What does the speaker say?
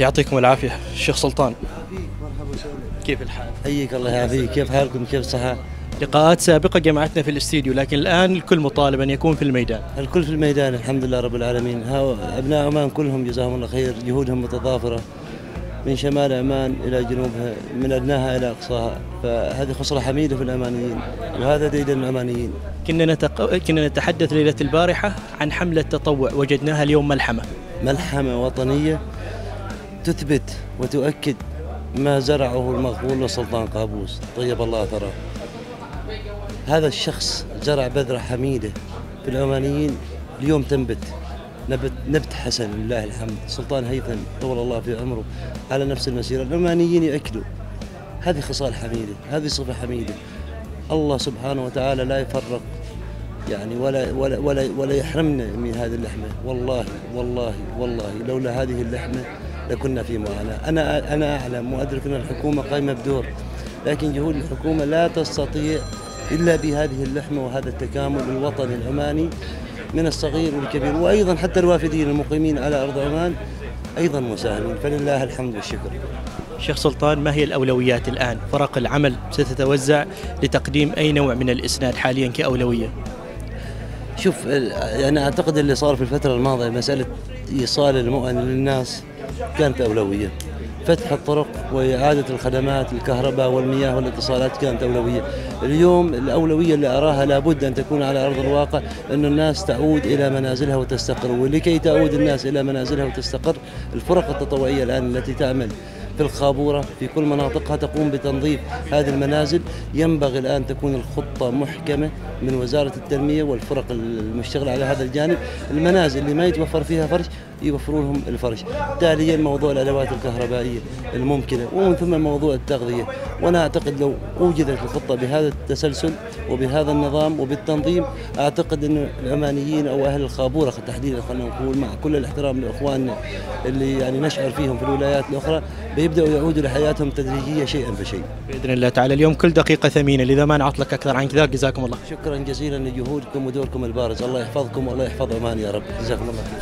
يعطيكم العافية الشيخ سلطان. كيف الحال؟ حييك الله يعافيك كيف حالكم؟ كيف الصحة؟ لقاءات سابقة جمعتنا في الاستديو لكن الآن الكل مطالب أن يكون في الميدان. الكل في الميدان الحمد لله رب العالمين. ها أبناء عمان كلهم جزاهم الله خير جهودهم متضافرة من شمال عمان إلى جنوبها من أدناها إلى أقصاها. فهذه خصلة حميدة في الأمانيين وهذا ديدن الأمانيين. كنا, نتق... كنا نتحدث ليلة البارحة عن حملة تطوع وجدناها اليوم ملحمة. ملحمة وطنية تثبت وتؤكد ما زرعه المغفور لسلطان قابوس. طيب الله ثراه هذا الشخص زرع بذرة حميدة في العمانيين اليوم تنبت. نبت نبت حسن لله الحمد. سلطان هيثم طول الله في عمره. على نفس المسيرة. العمانيين يأكلوا. هذه خصال حميدة هذه صفة حميدة. الله سبحانه وتعالى لا يفرق. يعني ولا ولا ولا ولا يحرمنا من هذه اللحمة. والله والله والله لولا هذه اللحمة لكنا في معاناة أنا أنا أعلم وأدرك أن الحكومة قائمة بدور لكن جهود الحكومة لا تستطيع إلا بهذه اللحمة وهذا التكامل الوطني العماني من الصغير والكبير وأيضا حتى الوافدين المقيمين على أرض عمان أيضا مساهمين فلله الحمد والشكر شيخ سلطان ما هي الأولويات الآن؟ فرق العمل ستتوزع لتقديم أي نوع من الإسناد حاليا كأولوية؟ شوف أنا أعتقد اللي صار في الفترة الماضية مسألة إيصال المؤن للناس كانت أولوية. فتح الطرق وإعادة الخدمات الكهرباء والمياه والاتصالات كانت أولوية. اليوم الأولوية اللي أراها لابد أن تكون على أرض الواقع أن الناس تعود إلى منازلها وتستقر. ولكي تعود الناس إلى منازلها وتستقر الفرق التطوعية الآن التي تعمل في الخابورة في كل مناطقها تقوم بتنظيف هذه المنازل. ينبغي الآن تكون الخطة محكمة من وزارة التنمية والفرق المشتغلة على هذا الجانب. المنازل اللي ما يتوفر فيها فرش يوفرون لهم الفرش. تاليا موضوع الأدوات الكهربائية الممكنة ومن ثم موضوع التغذية. وأنا أعتقد لو وجدت الخطة بهذا التسلسل وبهذا النظام وبالتنظيم أعتقد أن العمانيين أو أهل الخابورة تحديدا خلينا نقول مع كل الاحترام لإخواننا اللي يعني نشعر فيهم في الولايات الأخرى بيبدأوا يعودوا لحياتهم تدريجية شيئا فشيء بإذن الله تعالى اليوم كل دقيقة ثمينة. لذا ما نعطلك أكثر عن كذا جزاكم الله. شكرا جزيلا لجهودكم ودوركم البارز. الله يحفظكم والله يحفظ عمان يا رب. جزاكم الله خير